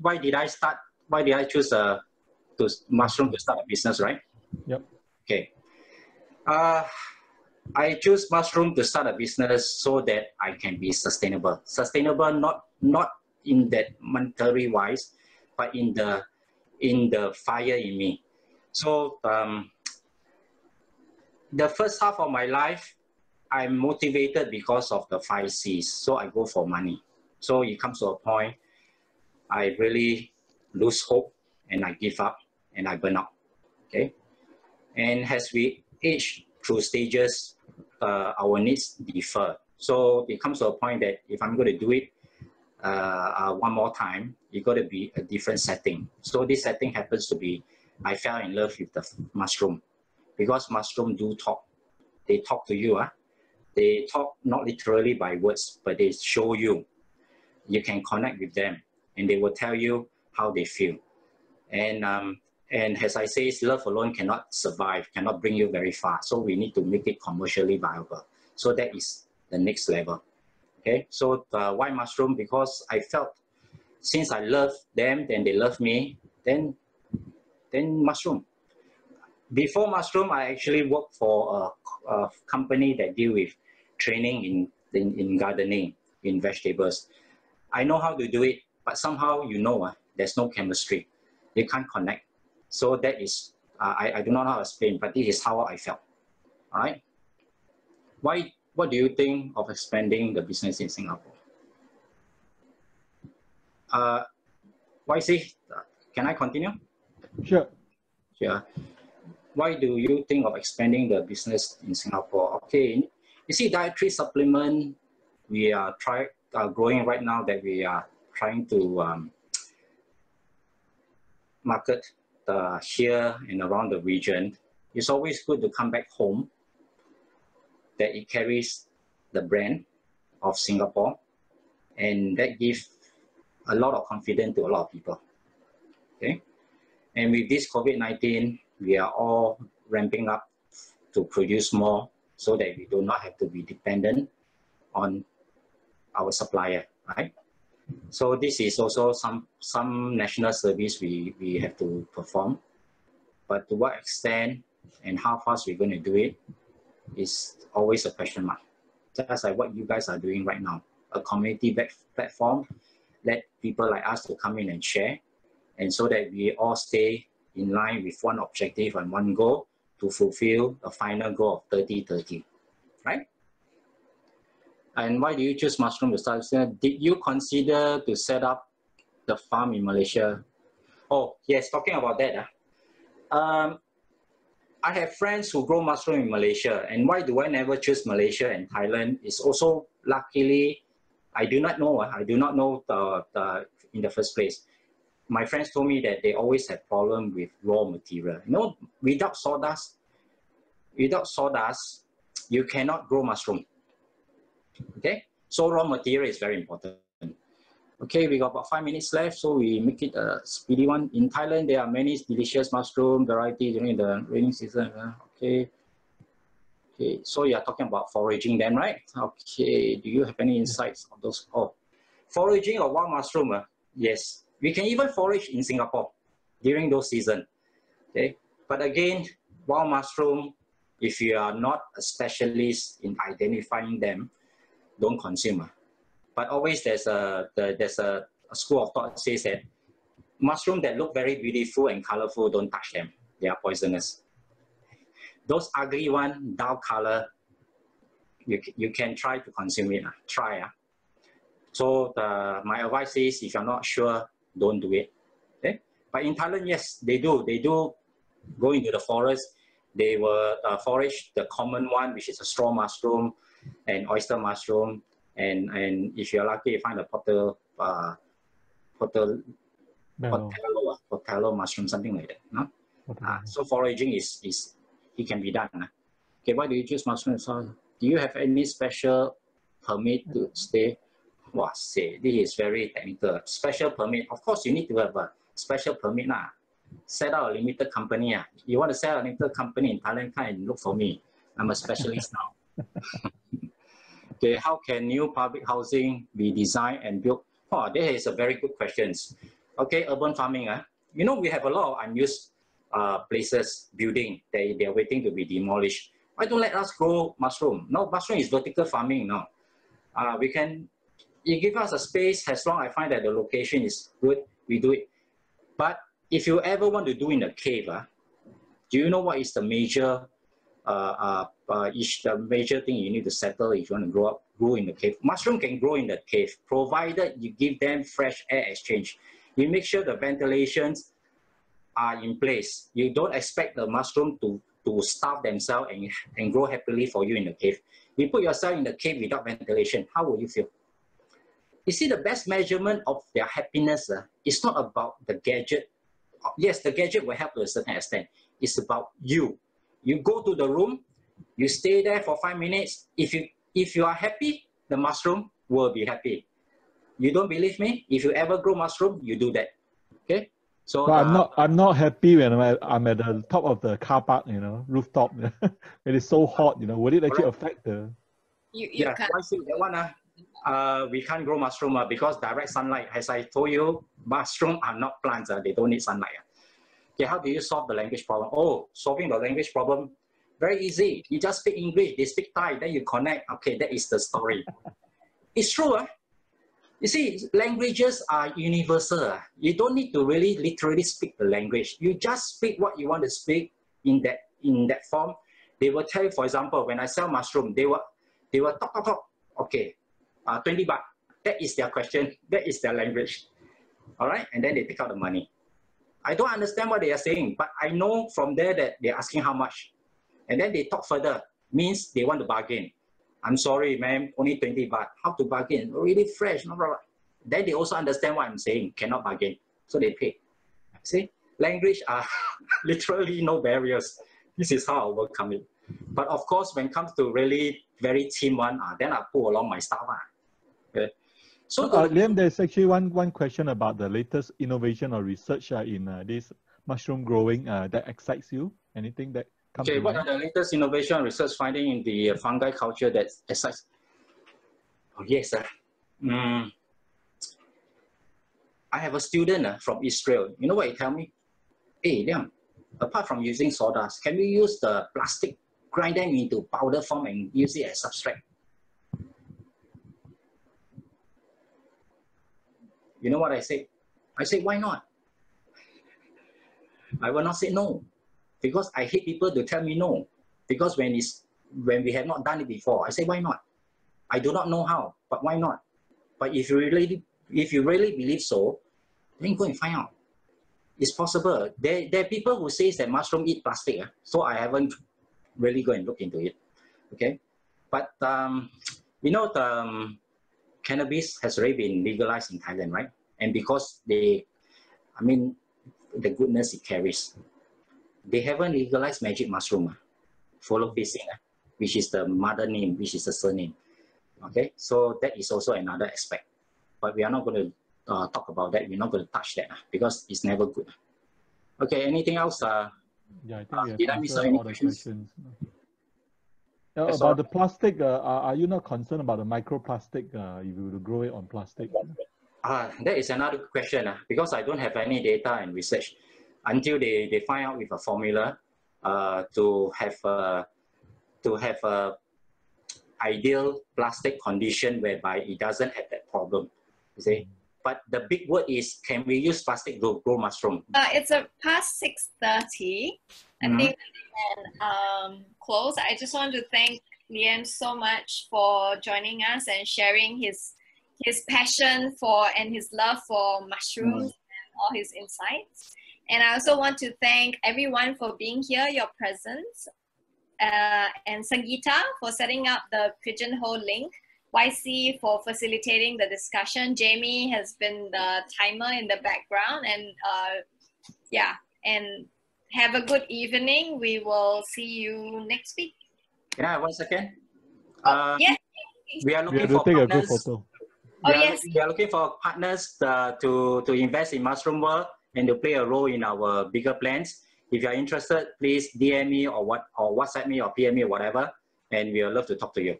why did I start? Why did I choose a to mushroom to start a business? Right. Yep. Okay. Uh, I choose mushroom to start a business so that I can be sustainable. Sustainable, not not in that monetary wise, but in the in the fire in me. So um, the first half of my life, I'm motivated because of the five C's. So I go for money. So it comes to a point, I really lose hope and I give up and I burn out. Okay. And as we age through stages, uh, our needs differ. So it comes to a point that if I'm going to do it uh, uh, one more time, it got to be a different setting. So this setting happens to be, I fell in love with the mushroom because mushroom do talk. They talk to you. Huh? They talk not literally by words, but they show you. You can connect with them and they will tell you how they feel. And um, and as I say, love alone cannot survive, cannot bring you very far. So we need to make it commercially viable. So that is the next level. Okay, so uh, why mushroom? Because I felt since I love them, then they love me, then then mushroom. Before mushroom, I actually worked for a, a company that deal with training in, in, in gardening, in vegetables. I know how to do it, but somehow you know uh, there's no chemistry. They can't connect. So that is, uh, I, I do not know how to explain, but this is how I felt. All right. Why, what do you think of expanding the business in Singapore? Uh, why see? Can I continue? Sure. Yeah. Why do you think of expanding the business in Singapore? Okay, you see dietary supplement, we are try, uh, growing right now that we are trying to um, market uh, here and around the region, it's always good to come back home that it carries the brand of Singapore and that gives a lot of confidence to a lot of people. Okay, and with this COVID-19, we are all ramping up to produce more so that we do not have to be dependent on our supplier, right? So this is also some, some national service we, we have to perform. But to what extent and how fast we're going to do it is always a question mark. Just like what you guys are doing right now. A community platform, let people like us to come in and share. And so that we all stay in line with one objective and one goal to fulfill a final goal of 30-30, right? And why do you choose mushroom to start? Did you consider to set up the farm in Malaysia? Oh, yes, talking about that. Uh, um, I have friends who grow mushroom in Malaysia. And why do I never choose Malaysia and Thailand? It's also luckily, I do not know. Uh, I do not know the, the, in the first place. My friends told me that they always have problem with raw material. You know, without sawdust, without sawdust, you cannot grow mushroom. Okay, so raw material is very important. Okay, we got about five minutes left, so we make it a speedy one. In Thailand, there are many delicious mushroom varieties during the rainy season. Okay. Okay, so you're talking about foraging then, right? Okay, do you have any insights on those? Oh, foraging of wild mushroom, uh, yes. We can even forage in Singapore during those season. Okay, but again, wild mushroom, if you are not a specialist in identifying them, don't consume. But always there's a, the, there's a, school of thought says that mushroom that look very beautiful and colorful, don't touch them. They are poisonous. Those ugly one, dull color, you, you can try to consume it. Uh. Try. Uh. So the, my advice is if you're not sure, don't do it. Okay? But in Thailand, yes, they do. They do go into the forest. They will uh, forage the common one, which is a straw mushroom, and oyster mushroom, and and if you're lucky, you find a portal, uh, portal, portello, portello mushroom, something like that. No? Uh, so foraging is is it can be done. Uh. Okay, why do you choose mushroom? So, do you have any special permit to stay? Wow, say this is very technical. Special permit, of course, you need to have a special permit now. Set up a limited company. Uh. You want to set a limited company in Thailand? Come and look for me. I'm a specialist now. okay, how can new public housing be designed and built? Oh, that is a very good question. okay, urban farming, uh, you know, we have a lot of unused uh, places, building, they, they're waiting to be demolished. Why don't let us grow mushroom? No, mushroom is vertical farming now. Uh, we can, you give us a space as long as I find that the location is good, we do it. But if you ever want to do in a cave, uh, do you know what is the major uh, uh, is the major thing you need to settle if you want to grow up, grow in the cave. Mushroom can grow in the cave, provided you give them fresh air exchange. You make sure the ventilations are in place. You don't expect the mushroom to, to starve themselves and, and grow happily for you in the cave. You put yourself in the cave without ventilation, how will you feel? You see, the best measurement of their happiness uh, is not about the gadget. Yes, the gadget will help to a certain extent. It's about you. You go to the room, you stay there for five minutes. If you, if you are happy, the mushroom will be happy. You don't believe me? If you ever grow mushroom, you do that. Okay? So but uh, I'm not I'm not happy when I'm at, I'm at the top of the car park, you know, rooftop. it is so hot, you know. Would it actually affect the? You, you yeah, can't. that one, uh, uh, we can't grow mushroom uh, because direct sunlight, as I told you, mushroom are not plants. Uh, they don't need sunlight. Uh. Okay, how do you solve the language problem? Oh, solving the language problem, very easy. You just speak English, they speak Thai, then you connect. Okay, that is the story. it's true. Uh. You see, languages are universal. You don't need to really literally speak the language. You just speak what you want to speak in that in that form. They will tell you, for example, when I sell mushroom, they will they will talk talk talk. Okay, uh, 20 baht. That is their question. That is their language. All right, and then they take out the money. I don't understand what they are saying, but I know from there that they're asking how much. And then they talk further, means they want to bargain. I'm sorry, ma'am, only 20 baht. How to bargain? Really fresh, no problem. Then they also understand what I'm saying, cannot bargain. So they pay. See, language are literally no barriers. This is how I overcome it. But of course, when it comes to really very team one, uh, then I pull along my staff. Uh. Okay. So, uh, Liam, there's actually one, one question about the latest innovation or research uh, in uh, this mushroom growing uh, that excites you. Anything that Okay, what mind? are the latest innovation research finding in the fungi culture that excites? Oh, yes, sir. Mm. I have a student uh, from Israel. You know what he tell me? Hey, Liam, apart from using sawdust, can we use the plastic, grind them into powder form and use it as substrate? You know what I say? I say, why not? I will not say no because I hate people to tell me no. Because when it's when we have not done it before, I say why not? I do not know how, but why not? But if you really if you really believe so, then go and find out. It's possible. There, there are people who say that mushroom eat plastic, uh, so I haven't really go and look into it. Okay, but um, you know the um, cannabis has already been legalized in Thailand, right? And because they, I mean, the goodness it carries, they haven't legalized magic mushroom, uh, follow facing, uh, which is the mother name, which is the surname. Okay, so that is also another aspect. But we are not going to uh, talk about that. We're not going to touch that uh, because it's never good. Okay, anything else? Uh, yeah, I think uh, did I miss any questions? questions. Uh, about the plastic, uh, are you not concerned about the microplastic uh, if you grow it on plastic? Uh, that is another question uh, because I don't have any data and research until they, they find out with a formula uh, to have a, to have a ideal plastic condition whereby it doesn't have that problem. You see? But the big word is, can we use plastic to grow mushroom? Uh, it's a past 6.30. I mm-hmm. think we can um, close. I just want to thank Liam so much for joining us and sharing his his passion for and his love for mushrooms mm. and all his insights. And I also want to thank everyone for being here, your presence, uh, and Sangeeta for setting up the pigeonhole link, YC for facilitating the discussion. Jamie has been the timer in the background, and uh, yeah, and have a good evening. We will see you next week. Yeah, one second. Oh, uh, yeah. We are looking for partners. Oh, we, are, yes. we are looking for partners uh, to, to invest in Mushroom World and to play a role in our bigger plans. If you're interested, please DM me or what or WhatsApp me or PM me or whatever, and we'll love to talk to you.